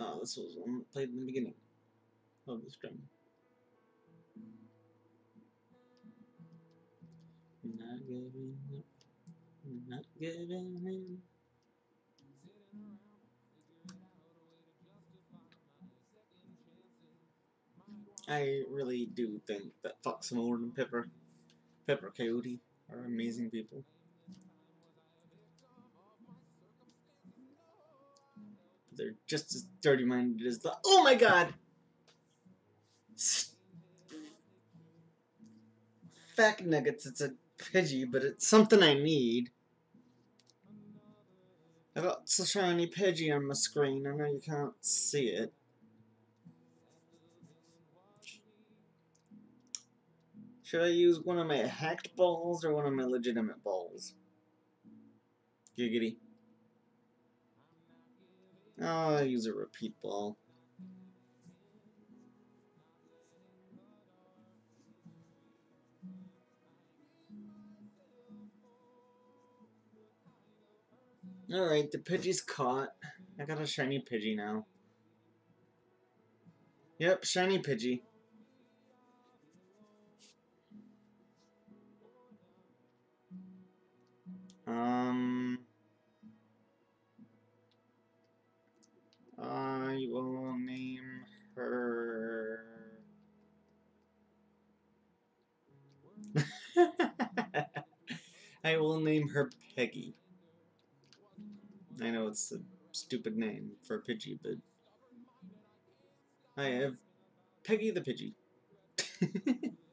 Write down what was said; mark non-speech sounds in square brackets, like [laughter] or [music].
Ah, oh, this was one played in the beginning of the stream. Not giving up. Not giving in. I really do think that Fox Mulder and Pepper, Pepper Coyote are amazing people. They're just as dirty minded as the. Oh my god! Fact nuggets, it's a Pidgey, but it's something I need. I've got a shiny Pidgey on my screen. I know you can't see it. Should I use one of my hacked balls or one of my legitimate balls? Giggity. Oh, I'll use a repeat ball. Alright, the Pidgey's caught. I got a shiny Pidgey now. Yep, shiny Pidgey. [laughs] I will name her Peggy. I know it's a stupid name for a Pidgey, but I have Peggy the Pidgey. [laughs]